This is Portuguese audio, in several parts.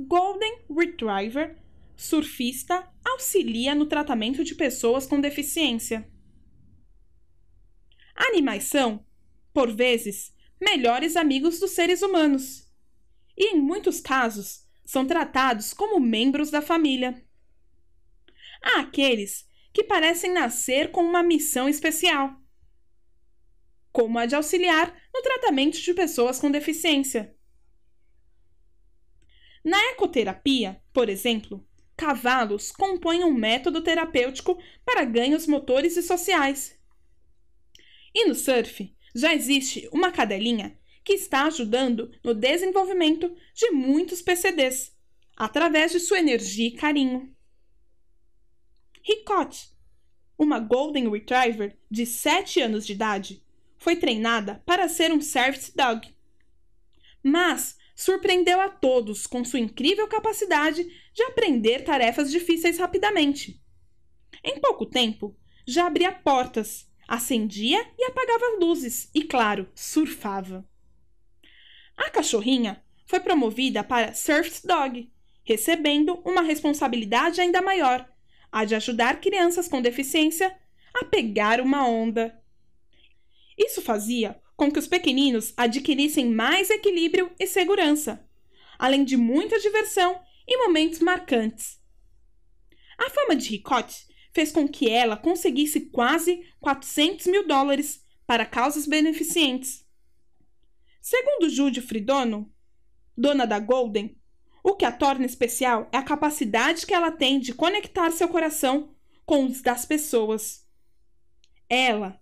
Golden Retriever, surfista, auxilia no tratamento de pessoas com deficiência. Animais são, por vezes, melhores amigos dos seres humanos. E, em muitos casos, são tratados como membros da família. Há aqueles que parecem nascer com uma missão especial, como a de auxiliar no tratamento de pessoas com deficiência. Na ecoterapia, por exemplo, cavalos compõem um método terapêutico para ganhos motores e sociais. E no surf, já existe uma cadelinha que está ajudando no desenvolvimento de muitos PCDs, através de sua energia e carinho. Ricotte, uma Golden Retriever de 7 anos de idade, foi treinada para ser um service dog. Mas surpreendeu a todos com sua incrível capacidade de aprender tarefas difíceis rapidamente. Em pouco tempo, já abria portas, acendia e apagava luzes e, claro, surfava. A cachorrinha foi promovida para Surf Dog, recebendo uma responsabilidade ainda maior a de ajudar crianças com deficiência a pegar uma onda. Isso fazia com que os pequeninos adquirissem mais equilíbrio e segurança, além de muita diversão e momentos marcantes. A fama de Ricotte fez com que ela conseguisse quase 400 mil dólares para causas beneficentes. Segundo Judy Fridono, dona da Golden, o que a torna especial é a capacidade que ela tem de conectar seu coração com os das pessoas. Ela,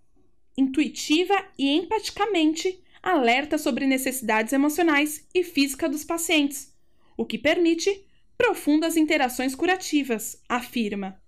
intuitiva e empaticamente, alerta sobre necessidades emocionais e físicas dos pacientes, o que permite profundas interações curativas, afirma.